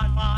my, fine.